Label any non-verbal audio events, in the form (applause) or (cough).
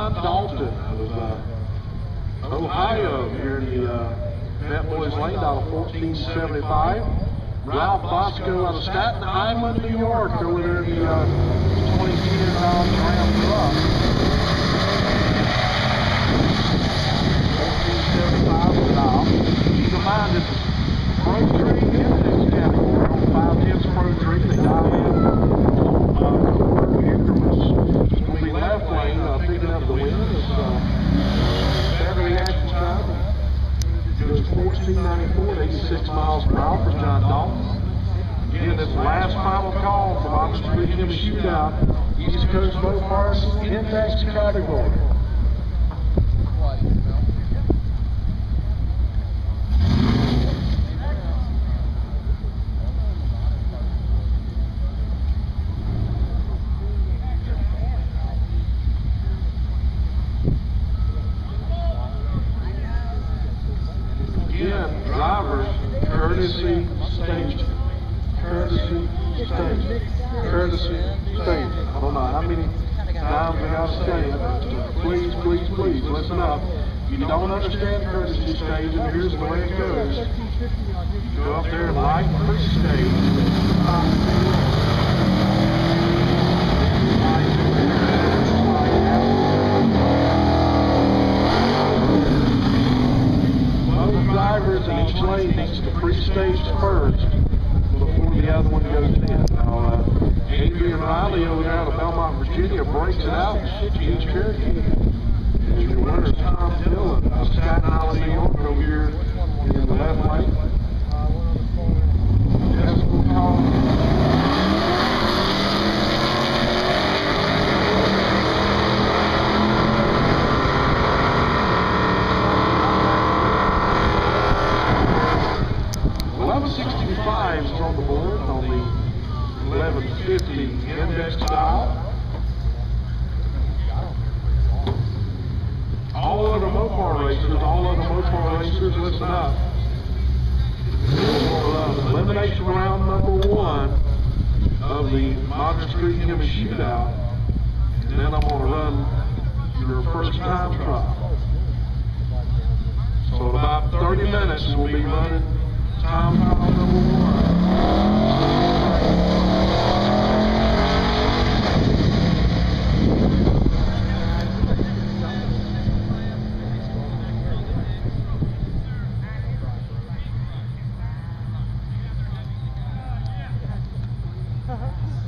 John Dalton of uh, Ohio here in the uh, Fat Boys Lane out of 1475. Ralph Bosco out of Staten Island, New York, over there in the uh, 2010 294 at 86 miles per hour for John Dalton. Again, this last final call from Oxford Region Shootout, East Coast Motor Parts Impact category. Drivers, courtesy station. Courtesy station. Courtesy station. I don't know how many times we gotta say it. Please, please, please, listen up. You don't understand courtesy stage, and here's the way it goes. Go up there and light pre-stage. Drivers in each lane needs to pre-stage first before the other one goes in. Now, uh, Adrian Riley over there out of Belmont, Virginia breaks it out East Cherokee. As your winner, Tom Dillon, out 65s on the board on the 1150 index style. All other Mopar racers, all other Mopar racers, listen up. For, uh, elimination round number one of the Modern Street Hemi Shootout, and then I'm going to run your first time trial. So in about 30 minutes, we'll be running one. (laughs)